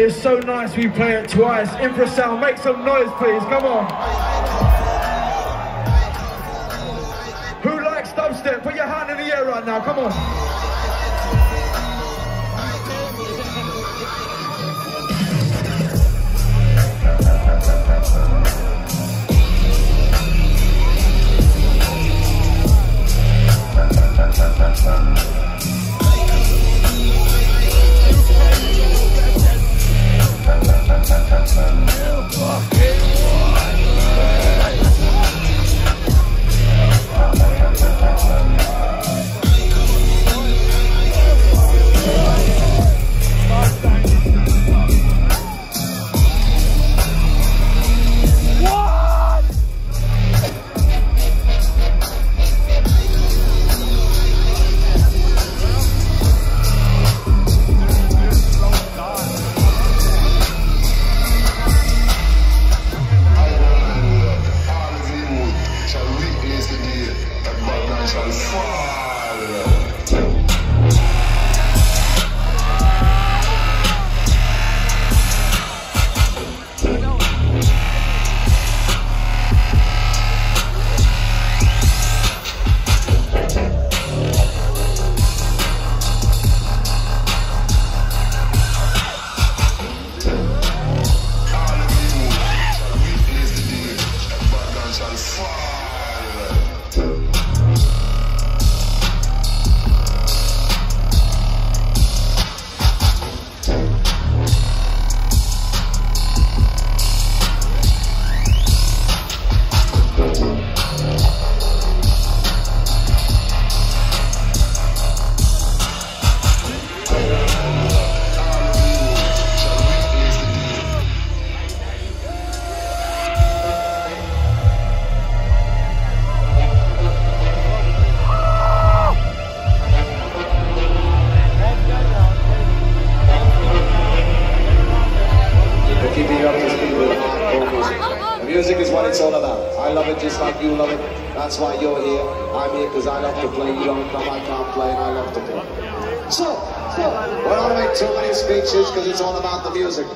It's so nice we play it twice. Infrasound, make some noise please, come on. Who likes dubstep? Put your hand in the air right now, come on. Keeping you up to speed with. The music is what it's all about. I love it just like you love it. That's why you're here. I'm here because I love to play. You don't come, I can't play, and I love to play. So, so we don't want to make too many speeches because it's all about the music.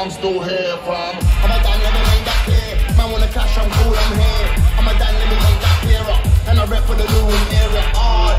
I'm still here, fam. I'm a done, let me make that clear. Man wanna cash, I'm cool, I'm here. I'm a done, let me make that clear up. And I rep for the new era. Odd,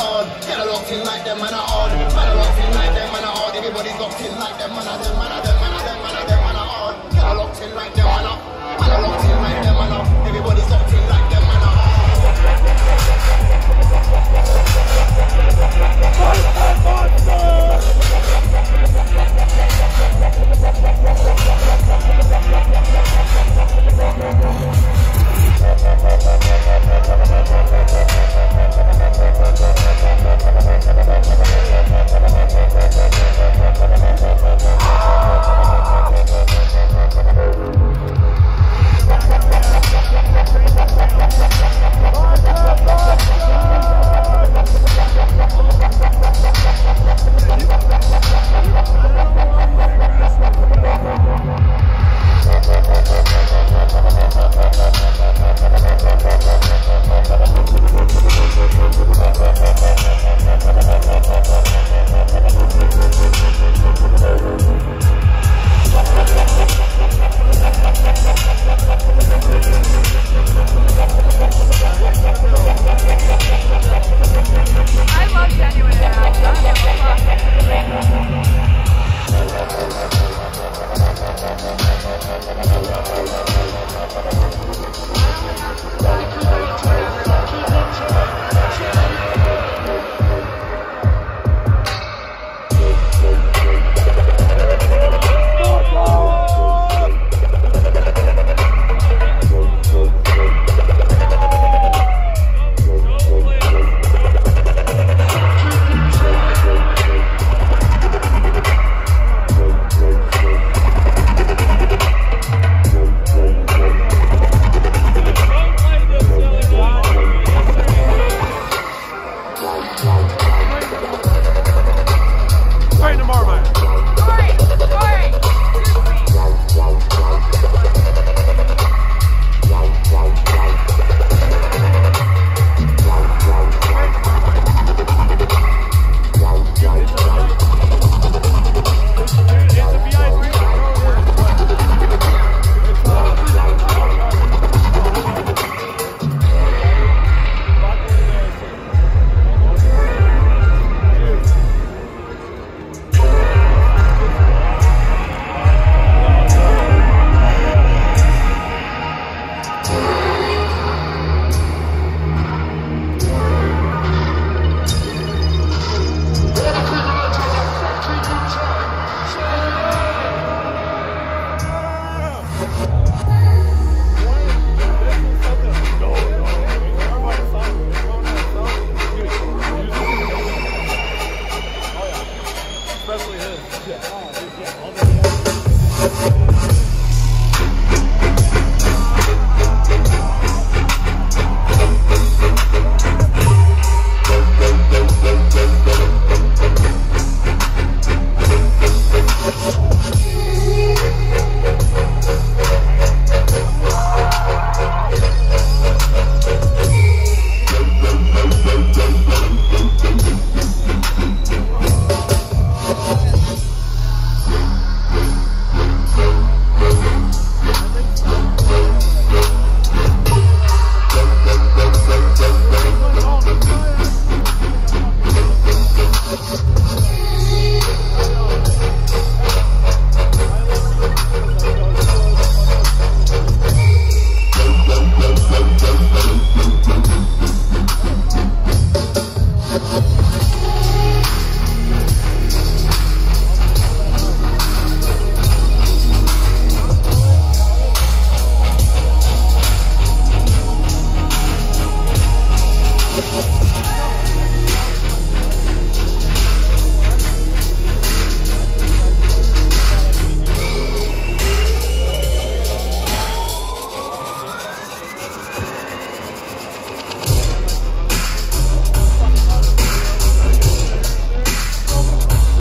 odd. Get a locked in like them, man, I odd. Man, I locked in like them, man, I odd. Everybody's locked in like them, man, I them, man, I them, man, I them, man, I them, man, I odd. Get a locked in like them, man, I Man, locked in like them, man, I Everybody's locked in like them, man, I odd. Monster! Thank